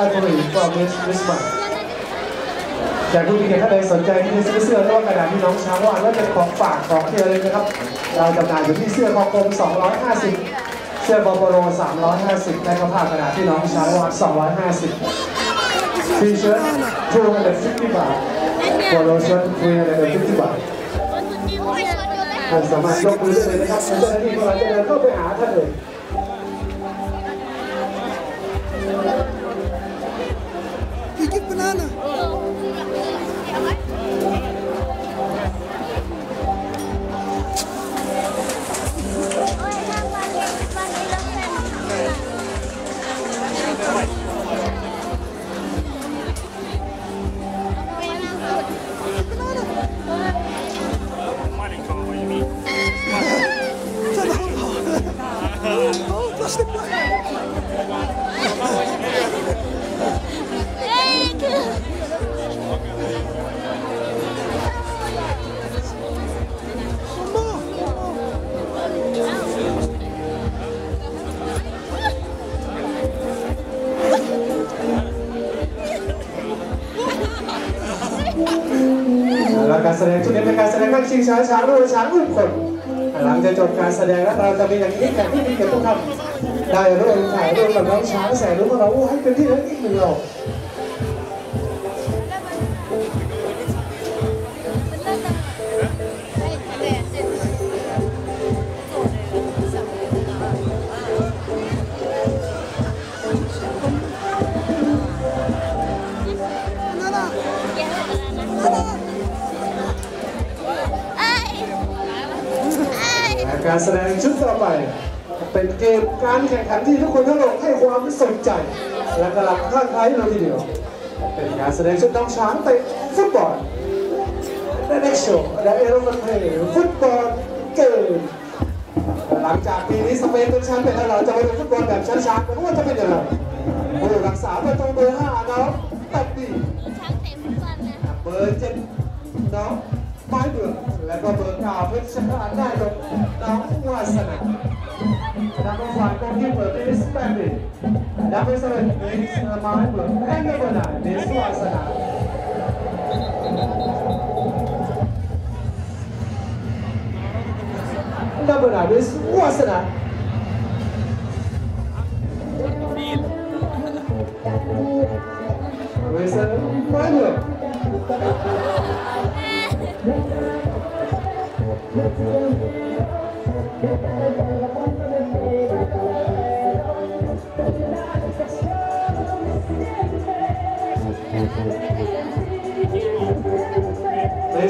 อาดัตอาร์ตรีฟอร์มิสริสมาอยากดูดีๆถ้าใดสนใจที่จะซื้อเสื้อแล้วก็กระดาษที่น้องช้างว่าแล้วเป็นของฝากของเที่ยวเลยนะครับ เราจำหน่ายอยู่ที่เสื้อคอกลม 250 เสื้อบอลโล350และก็ผ้ากระดาษที่น้องช้างว่า250ทีเชิ้ต250 บาทบอลโลเชิ้ต350 บาทท่านสามารถยกมือได้เลยนะครับเจ้าหน้าที่กำลังจะเดินเข้าไปหาท่านเลยารแสดงนั่งชิงช้าช้างด้วยช้างอุ้มคน หลังจากจบการแสดงแล้วเราจะมีอย่างนี้แข่งที่มีเกียรติทุกท่านได้ร่วมถ่ายรูปกับน้องช้างแสนรู้ว่าเราให้เป็นที่ระลึกอีกหนึ่งเรา การแสดงชุดต่อไป เป็นเกมการแข่งขันที่ทุกคนทั้งโลกให้ความสนใจ และกำลังข้างใครเราทีเดียว เป็นการแสดงชุดน้องช้างเตะฟุตบอลและในโชว์และเอโรมันเพลย์ฟุตบอลเกมหลังจากปีนี้สเปนเป็นแชมป์เป็นแล้วเราจะไปดูฟุตบอลแบบช้าๆกันว่าจะเป็นยังไงผู้รักษาประตูเบอร์ห้าน้องตัดดีเบอร์เจ็ดน้องไม้เบื่อ และก็เบอร์เก้าเพชรชนะได้ลงน้องวาสนาดับเบิลฟันก็ที่เปิดเป็นสเปนดิดับเบิลเซเว่นเนสไม้เบื่อแอนเดอร์เบอร์นายเนสวาสนาดับเบิลนายเนสวาสนาเวสันไม้เบื่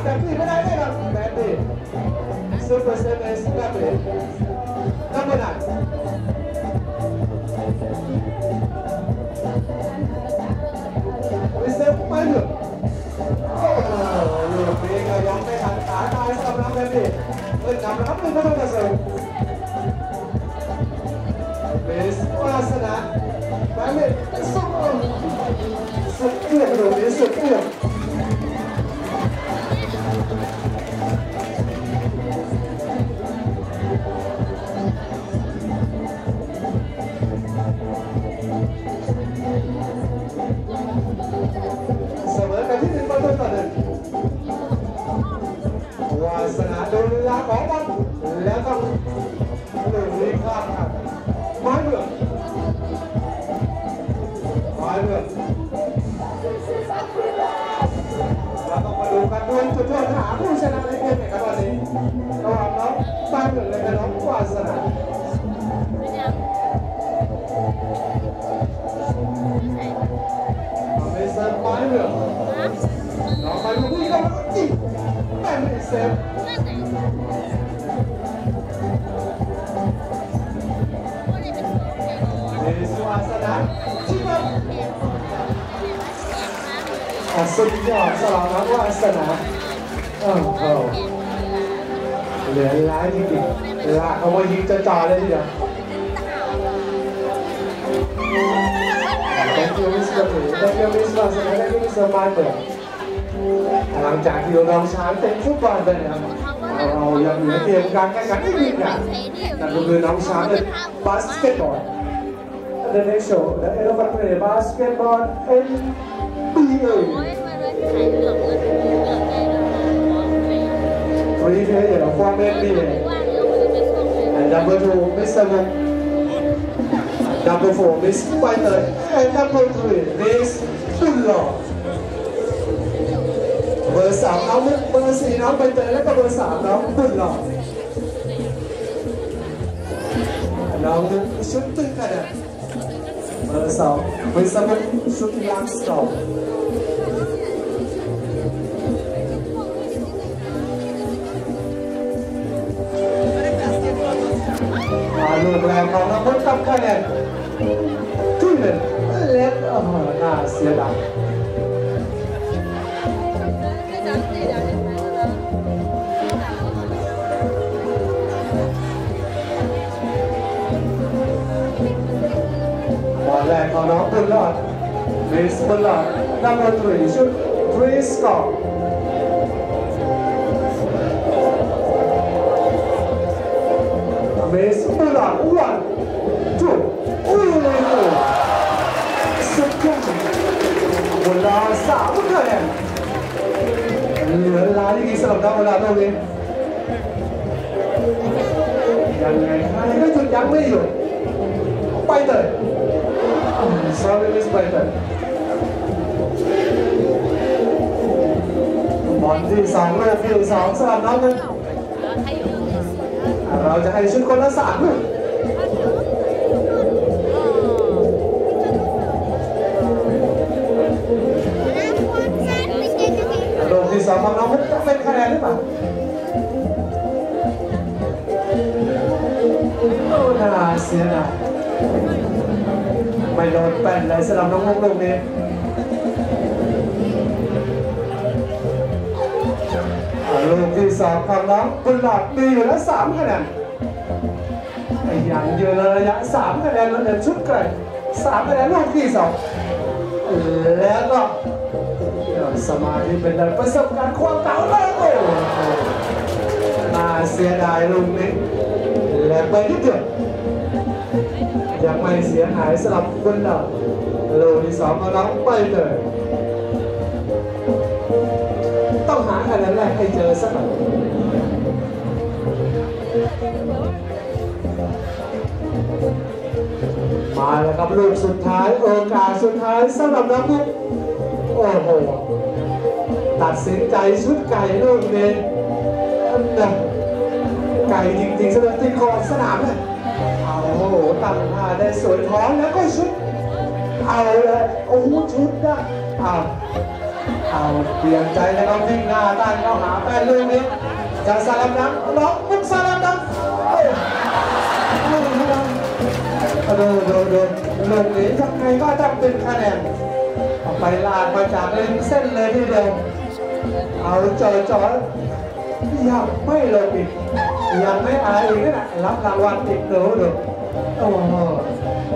tapi benar-benar berarti super seven sebagai. Namun céu. Ah, สุดยอดสลานักวาสนาเออเออเหลือร้ายจริงๆลากเอาไว้ยิงจะจ่อเลยทีเดียว Thank you, Miss Thank you, Miss Vasana. Thank you, Miss Martha. หลังจากที่น้องช้างเตะฟุตบอลไปนะครับเรายังเหลือเกมการแข่งขันอีกหนึ่งอย่างนั่นก็คือน้องช้างเล่นบาสเกตบอล The next show The Elephant Play Basketball NBA 3 player from NBA and number 2 Mr. Moon number 4 Miss Fighter and number 3 Miss Dunlop เบอร์สามน้องมุกเบอร์สี่น้องใบเตยและก็เบอร์สามน้องบุญหล่อน้องมุกชุดตึ้งกันอะเบอร์สองเบอร์สามชุดลังสตอปมาลูกแรกของน้องมุกกับคะแนนที่หนึ่งเล็กอ้โหน่าเสียดาย Emmanuel là Miss Bullard, number three, three Scott. Miss Bullard, one, two, beautiful. Second, Bullard, sáu cái này. Lửa lá đi sao đâu mà làm đâu đi. Yang lain, ada tu yang lain. Python. บอลที่สองลูกที่สองสลับน้องนึงเราจะให้ชุดคนละสามลูกลูกที่สองของน้องมุกจะเป็นคะแนนหรือเปล่าโอ้น่าเสียดาย ไม่โดนแป้นเลยสำหรับน้องมุกลูกนี้อ่ลูกที่สองของน้องคุหลอดมีอยู่แล้วสามคะแนนอ้ยังอยู่ในระยะสามคะแนนแล้วเดินชุดไกลสามคะแนนลูกที่สองแล้วก็สมาธิเป็นเลยประสบการณ์ความเก่าเลยโอ้น่าเสียดายลูกนี้แลกไปนิดเดียว ยังไม่เสียหายสำหรับคุณดอกโลที่สองมาน้องไปเลยต้องหาคะแนนแรกให้เจอสักหน่อยมาแล้วครับลูกสุดท้ายโอกาสสุดท้ายสำหรับน้องมุกโอ้โหตัดสินใจชุดไก่ลูกนี้อันดับไก่จริงๆสำหรับที่ขอสนามเนี่ย เอาโอ้โหตั้งท่าได้สวยท้องแล้วก็ชุด เอาเลยโอ้โหชุดนะเอาเอาเปลี่ยนใจแล้วก็วิ่งหน้าตั้งเข้าหาแฟนลูกนี้จะสลับน้ำน้องมุกสลับน้ำเอ้ยลูกนี้นะดูดูดูลูกนี้ทำไงก็ต้องเป็นคะแนนเอาไปลากมาจากริมเส้นเลยทีเดียวเอาจอจอยยังไม่ลงอีก ยังไม่อายอีกนั่นแหละรับรางวัลอีกเดี๋ยวดูโอ้โห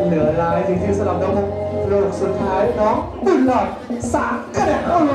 เหลือลายจริงๆสำหรับน้องมุกลูกสุดท้ายน้องบุญหลอดสามคะแนนโอ้โห